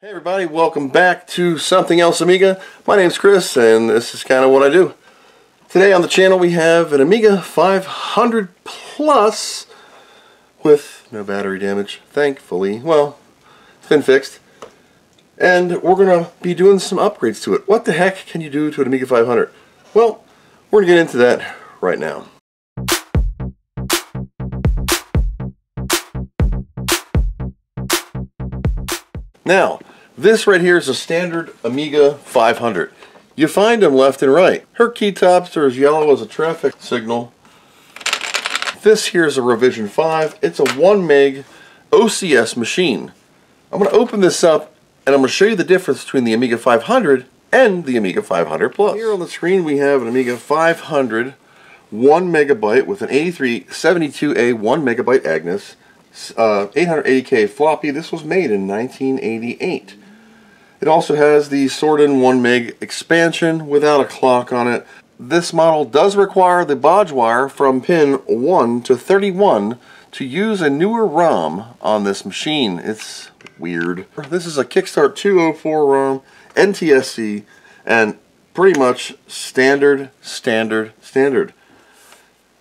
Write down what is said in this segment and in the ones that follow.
Hey everybody, welcome back to Something Else Amiga. My name's Chris and this is kind of what I do. Today on the channel we have an Amiga 500 Plus with no battery damage, thankfully. Well, it's been fixed. And we're going to be doing some upgrades to it. What the heck can you do to an Amiga 500? Well, we're going to get into that right now. Now, this right here is a standard Amiga 500. You find them left and right. Her keytops are as yellow as a traffic signal. This here is a revision 5. It's a 1 meg OCS machine. I'm going to open this up and I'm going to show you the difference between the Amiga 500 and the Amiga 500 Plus. Here on the screen we have an Amiga 500 1 megabyte with an 8372A 1 megabyte Agnus uh, 880K floppy. This was made in 1988. It also has the Sordan 1 meg expansion without a clock on it. This model does require the bodge wire from pin 1 to 31 to use a newer ROM on this machine. It's weird. This is a Kickstart 204 ROM, NTSC, and pretty much standard, standard, standard.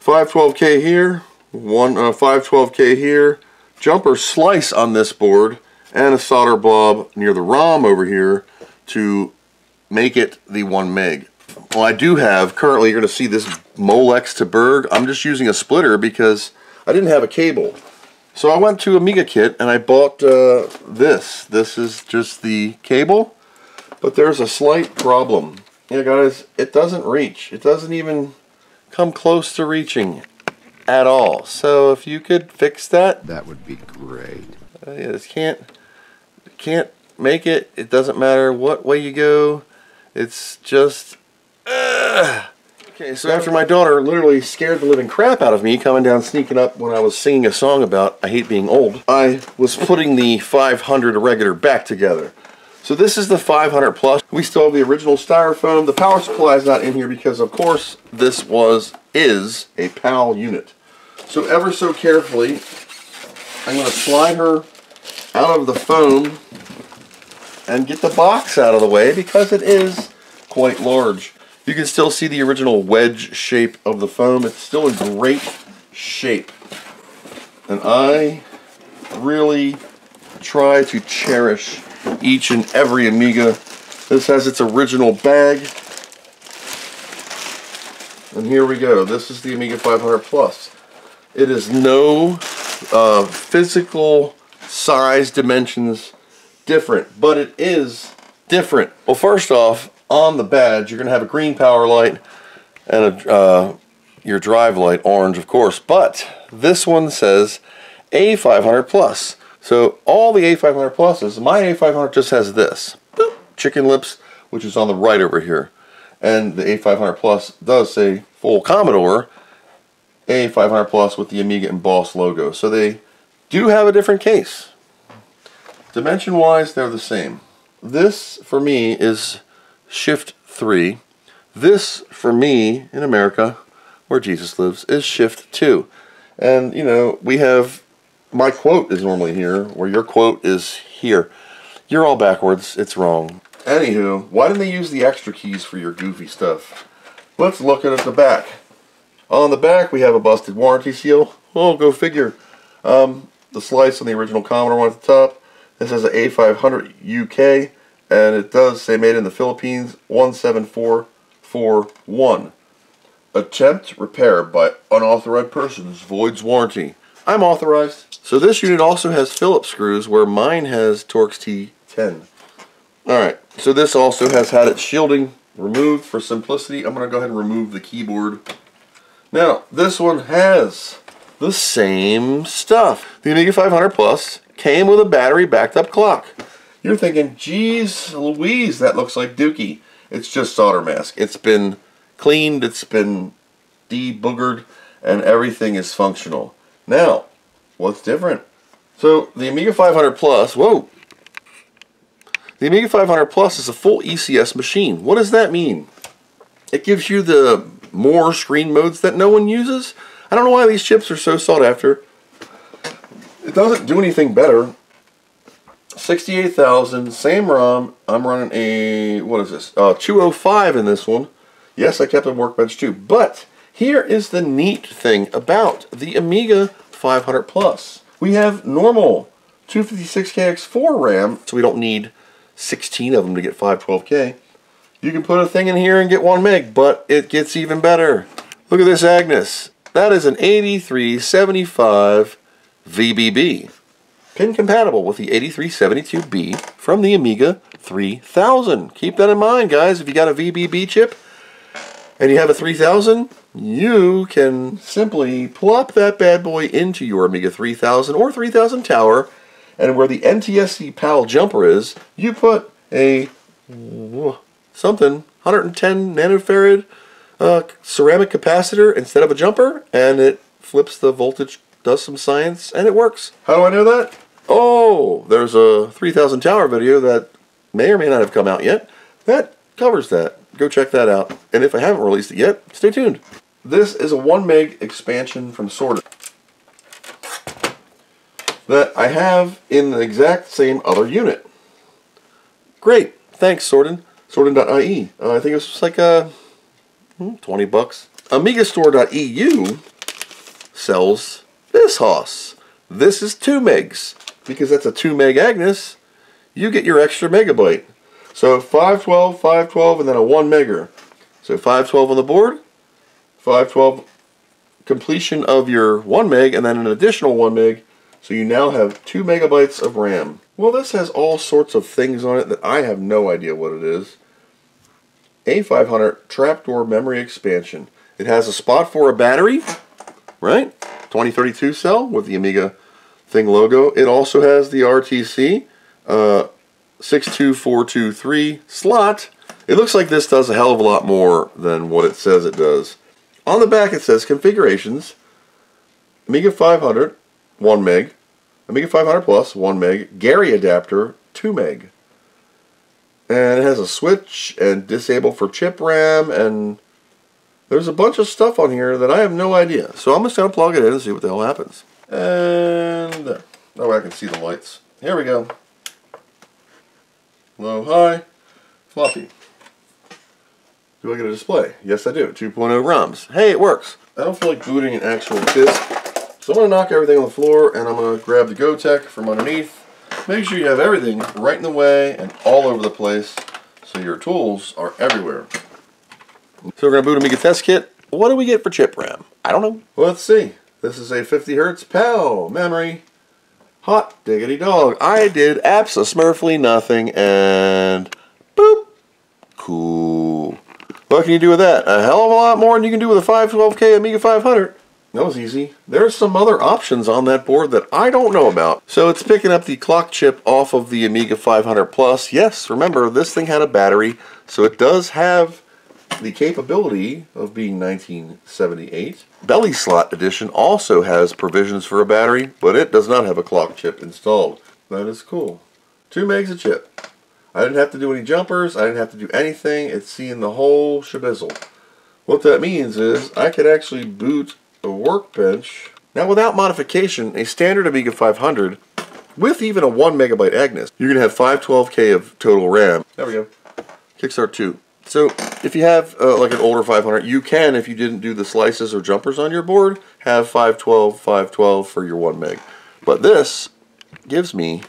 512K here, one uh, 512K here, jumper slice on this board, and a solder blob near the ROM over here to make it the 1 meg. Well, I do have, currently you're going to see this Molex to Berg. I'm just using a splitter because I didn't have a cable. So I went to AmigaKit and I bought uh, this. This is just the cable, but there's a slight problem. Yeah, guys, it doesn't reach. It doesn't even come close to reaching at all. So if you could fix that, that would be great. Uh, yeah, this can't can't make it. It doesn't matter what way you go. It's just. Uh. Okay, so after my daughter literally scared the living crap out of me coming down sneaking up when I was singing a song about I hate being old, I was putting the 500 regular back together. So this is the 500 plus. We still have the original styrofoam. The power supply is not in here because of course this was, is a PAL unit. So ever so carefully, I'm going to slide her out of the foam and get the box out of the way because it is quite large. You can still see the original wedge shape of the foam. It's still in great shape. And I really try to cherish each and every Amiga. This has its original bag. And here we go. This is the Amiga 500 Plus. It is no uh, physical size dimensions different, but it is different. Well, first off, on the badge, you're going to have a green power light and a, uh, your drive light, orange, of course. But this one says A500 Plus. So all the A500 Pluses, my A500 just has this. Boop, chicken lips, which is on the right over here. And the A500 Plus does say full Commodore, a500 Plus with the Amiga embossed logo. So they do you have a different case. Dimension wise, they're the same. This, for me, is Shift 3. This, for me, in America, where Jesus lives, is Shift 2. And, you know, we have, my quote is normally here, where your quote is here. You're all backwards. It's wrong. Anywho, why didn't they use the extra keys for your goofy stuff? Let's look at the back. On the back, we have a busted warranty seal. Oh, go figure. Um, the slice on the original Commodore one at the top. This has an A500 UK, and it does say made in the Philippines 17441. Attempt repair by unauthorized persons voids warranty. I'm authorized. So this unit also has Phillips screws where mine has Torx T10. Alright, so this also has had its shielding removed for simplicity. I'm going to go ahead and remove the keyboard now, this one has the same stuff. The Amiga 500 Plus came with a battery backed up clock. You're thinking, geez, Louise, that looks like Dookie. It's just solder mask. It's been cleaned, it's been deboogered, and everything is functional. Now, what's different? So, the Amiga 500 Plus, whoa! The Amiga 500 Plus is a full ECS machine. What does that mean? It gives you the more screen modes that no one uses. I don't know why these chips are so sought after. It doesn't do anything better. 68,000, same ROM. I'm running a, what is this? Uh, 205 in this one. Yes, I kept a workbench too. But here is the neat thing about the Amiga 500 Plus. We have normal 256KX4 RAM, so we don't need 16 of them to get 512K. You can put a thing in here and get 1 meg, but it gets even better. Look at this Agnus. That is an 8375 VBB. Pin compatible with the 8372B from the Amiga 3000. Keep that in mind, guys. If you got a VBB chip and you have a 3000, you can simply plop that bad boy into your Amiga 3000 or 3000 Tower, and where the NTSC PAL jumper is, you put a something 110 nanofarad uh, ceramic capacitor instead of a jumper, and it flips the voltage, does some science, and it works. How do I know that? Oh, there's a 3000 Tower video that may or may not have come out yet that covers that. Go check that out. And if I haven't released it yet, stay tuned. This is a 1 meg expansion from Sordan that I have in the exact same other unit. Great. Thanks, Sordan. Sordan.ie. Uh, I think it was just like hmm, Mm-hmm. 20 bucks. AmigaStore.eu sells this hoss. This is 2 megs. Because that's a 2 meg Agnus, you get your extra megabyte. So 512, 512, and then a 1 megger. So 512 on the board, 512 completion of your 1 meg, and then an additional 1 meg. So you now have 2 megabytes of RAM. Well, this has all sorts of things on it that I have no idea what it is. A500 trapdoor memory expansion. It has a spot for a battery, right? 2032 cell with the Amiga thing logo. It also has the RTC. Uh, 62423 slot. It looks like this does a hell of a lot more than what it says it does. On the back it says configurations, Amiga 500, 1 meg, Amiga 500 Plus, 1 meg, Gary adapter, 2 meg. And it has a switch and disable for chip RAM and there's a bunch of stuff on here that I have no idea. So I'm just going to plug it in and see what the hell happens. And there. Oh, I can see the lights. Here we go low, high, floppy. Do I get a display? Yes, I do. 2.0 ROMs. Hey, it works. I don't feel like booting an actual disk, so I'm going to knock everything on the floor, and I'm going to grab the Gotek from underneath. Make sure you have everything right in the way and all over the place, so your tools are everywhere. So we're going to boot a Amiga test kit. What do we get for chip RAM? I don't know. Well, let's see. This is a 50 hertz PAL memory Hot diggity dog. I did absolutely nothing and boop. Cool. What can you do with that? A hell of a lot more than you can do with a 512K Amiga 500. That was easy. There's some other options on that board that I don't know about. So it's picking up the clock chip off of the Amiga 500 Plus. Yes, remember, this thing had a battery, so it does have the capability of being 1978. Belly Slot Edition also has provisions for a battery, but it does not have a clock chip installed. That is cool. 2 megs a chip. I didn't have to do any jumpers, I didn't have to do anything, it's seeing the whole shabizzle. What that means is I could actually boot a workbench. Now without modification, a standard Amiga 500 with even a 1 megabyte Agnus, you're going to have 512K of total RAM. There we go. Kickstart 2. So if you have uh, like an older 500, you can, if you didn't do the slices or jumpers on your board, have 512, 512 for your 1 meg. But this gives me,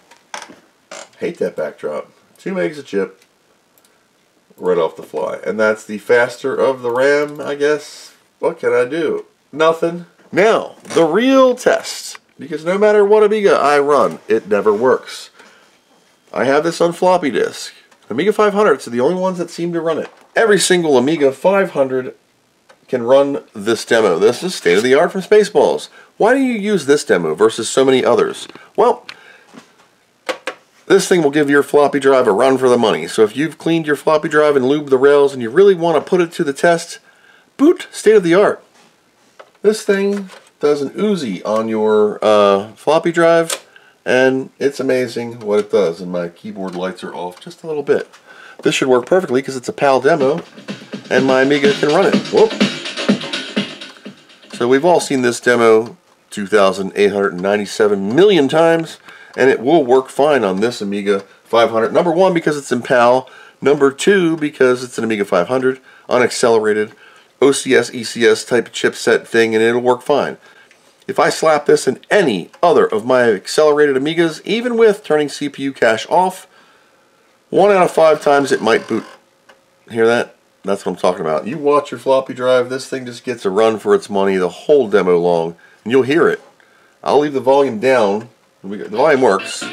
hate that backdrop, 2 megs a chip right off the fly. And that's the faster of the RAM, I guess. What can I do? Nothing. Now, the real test, because no matter what Amiga I run, it never works. I have this on floppy disk. Amiga 500s are the only ones that seem to run it. Every single Amiga 500 can run this demo. This is state of the art from Spaceballs. Why do you use this demo versus so many others? Well, this thing will give your floppy drive a run for the money. So if you've cleaned your floppy drive and lubed the rails and you really want to put it to the test, boot state of the art. This thing does an Uzi on your uh, floppy drive and it's amazing what it does and my keyboard lights are off just a little bit. This should work perfectly because it's a PAL demo and my Amiga can run it. Whoop. So we've all seen this demo 2,897 million times and it will work fine on this Amiga 500. Number one, because it's in PAL. Number two, because it's an Amiga 500, unaccelerated, OCS, ECS type of chipset thing, and it'll work fine. If I slap this in any other of my accelerated Amigas, even with turning CPU cache off, one out of five times it might boot. Hear that? That's what I'm talking about. You watch your floppy drive, this thing just gets a run for its money the whole demo long, and you'll hear it. I'll leave the volume down. The volume works.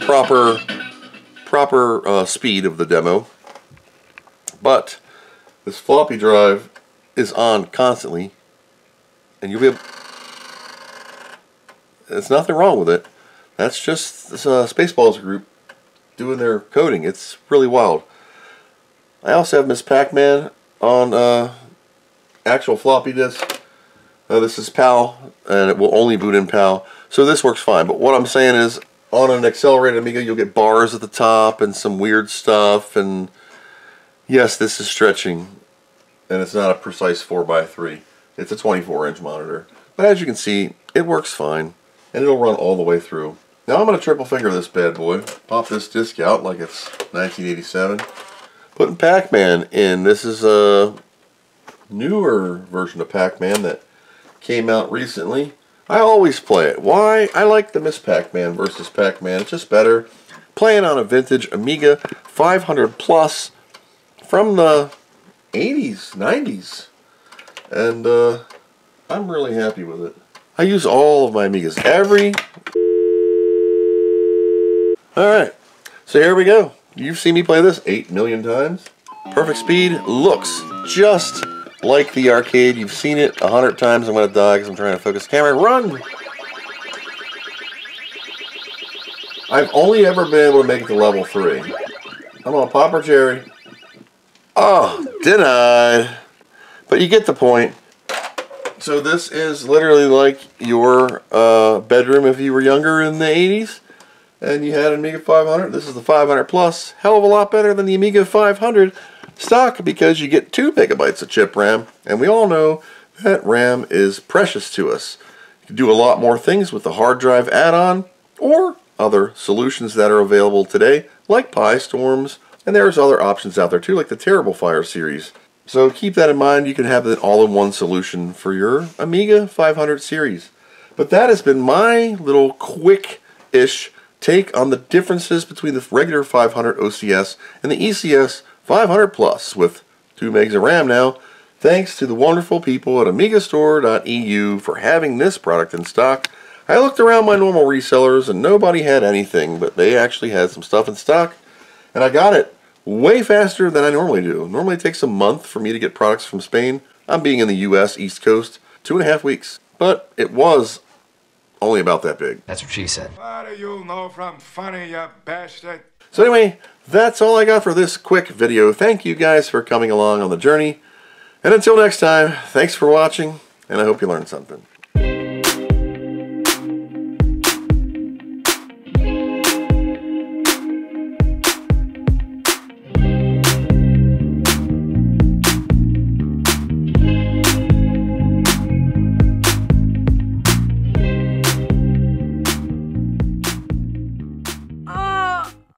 Proper, proper uh, speed of the demo. But this floppy drive is on constantly, and you'll be able, there's nothing wrong with it. That's just this uh, Spaceballs group doing their coding. It's really wild. I also have Miss Pac-Man on uh, actual floppy disk. Uh, this is PAL, and it will only boot in PAL. So this works fine. But what I'm saying is, on an accelerated Amiga, you'll get bars at the top and some weird stuff. And yes, this is stretching, and it's not a precise 4x3. It's a 24-inch monitor. But as you can see, it works fine, and it'll run all the way through. Now I'm going to triple finger this bad boy. Pop this disc out like it's 1987. Putting Pac-Man in. This is a newer version of Pac-Man that came out recently. I always play it. Why? I like the Miss Pac-Man versus Pac-Man. It's just better. Playing on a vintage Amiga 500 Plus from the 80s, 90s. And uh, I'm really happy with it. I use all of my Amigas. Every Alright, so here we go. You've seen me play this 8 million times. Perfect speed looks just like the arcade. You've seen it a hundred times. I'm going to die because I'm trying to focus the camera. Run! I've only ever been able to make it to level 3. I'm on Popper Cherry. Oh, denied. But you get the point. So this is literally like your uh, bedroom if you were younger in the 80s and you had an Amiga 500. This is the 500 Plus. Hell of a lot better than the Amiga 500 stock because you get 2 megabytes of chip RAM. And we all know that RAM is precious to us. You can do a lot more things with the hard drive add-on or other solutions that are available today like PiStorms. And there's other options out there too like the Terrible Fire series. So keep that in mind. You can have an all-in-one solution for your Amiga 500 series. But that has been my little quick-ish take on the differences between the regular 500 OCS and the ECS 500 Plus with 2 megs of RAM now, thanks to the wonderful people at amigastore.eu for having this product in stock. I looked around my normal resellers and nobody had anything, but they actually had some stuff in stock, and I got it way faster than I normally do. Normally it takes a month for me to get products from Spain. I'm being in the US East Coast, two and a half weeks. But it was only about that big. That's what she said. What do you know from funny, you bastard? So anyway, that's all I got for this quick video. Thank you guys for coming along on the journey. And until next time, thanks for watching, and I hope you learned something.